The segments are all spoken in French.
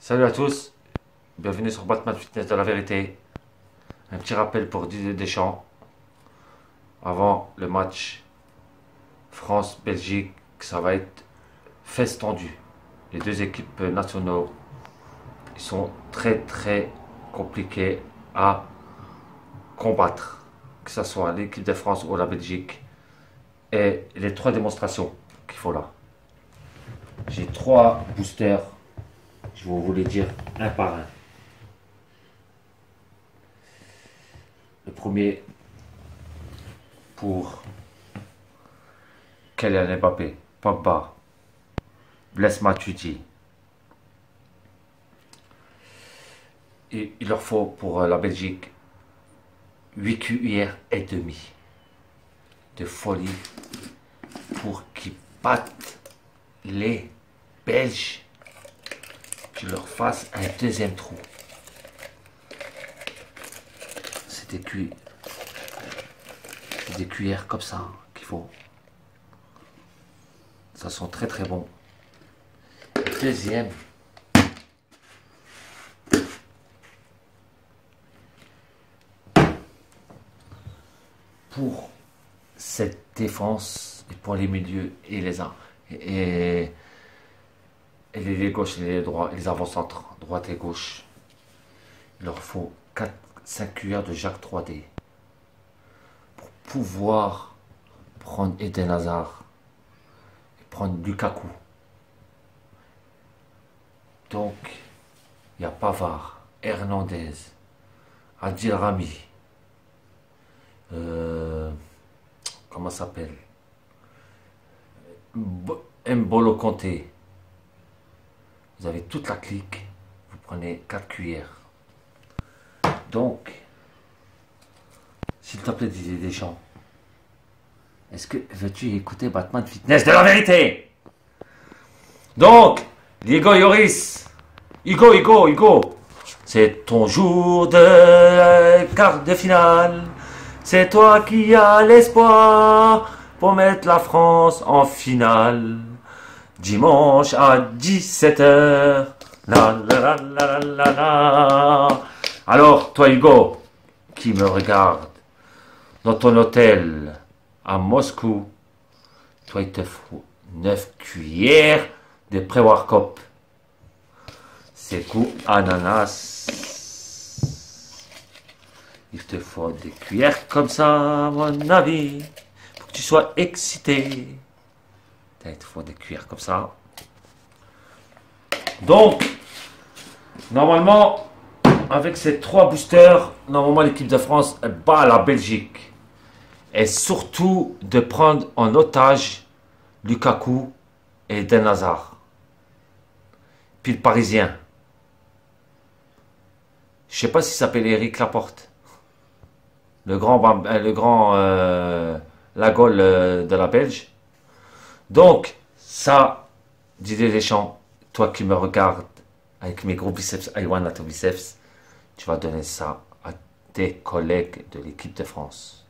Salut à tous, bienvenue sur Batman Fitness de la vérité. Un petit rappel pour Didier Deschamps. Avant le match France-Belgique, ça va être fesse tendue. Les deux équipes nationaux, sont très très compliqués à combattre. Que ce soit l'équipe de France ou la Belgique. Et les trois démonstrations qu'il faut là. J'ai trois boosters je vous les dire un par un. Le premier pour Kylian Mbappé, Pogba, Blaise. Et il leur faut pour euh, la Belgique 8 cuillères et demi de folie pour qu'ils battent les Belges leur fasse un deuxième trou. C'est des cuillères. des cuillères comme ça qu'il faut. Ça sent très très bon. Deuxième. Pour cette défense et pour les milieux et les. Et, et les gauches et les droits, les avant-centres, droite et gauche. Il leur faut 4, 5 cuillères de Jacques 3D pour pouvoir prendre Eden Hazard et prendre Lukaku. Donc, il y a Pavard, Hernandez, Adil Rami, euh, comment s'appelle? Mbolo Conté. Vous avez toute la clique. Vous prenez 4 cuillères. Donc, s'il te plaît, des gens. est-ce que veux-tu écouter Batman Fitness de la vérité? Donc, Diego Yoris, Igo, Igo, Igo, c'est ton jour de quart de finale. C'est toi qui as l'espoir pour mettre la France en finale dimanche à 17h. La, la, Alors, toi, Hugo, qui me regarde dans ton hôtel à Moscou, toi, il te faut 9 cuillères de pré-workup. C'est goût ananas. Il te faut des cuillères comme ça, à mon avis, pour que tu sois excité. Il faut des cuillères comme ça. Donc, normalement, avec ces trois boosters, normalement l'équipe de France bat la Belgique. Et surtout de prendre en otage Lukaku et Den Hazard. Puis le Parisien. Je sais pas s'il s'appelle Eric Laporte. Le grand, euh, le grand euh, la euh, de la Belge. Donc, ça, Didier Deschamps, toi qui me regardes avec mes gros biceps, I want ton biceps, tu vas donner ça à tes collègues de l'équipe de France.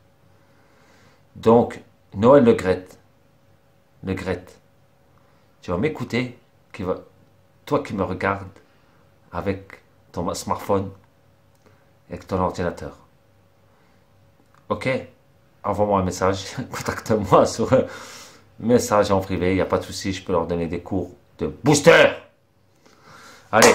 Donc, Noël Le Grette, Le Grette, tu vas m'écouter, toi qui me regardes avec ton smartphone, avec ton ordinateur. Ok? Envoie-moi un message, contacte-moi sur Message en privé, il n'y a pas de souci, je peux leur donner des cours de booster. Allez.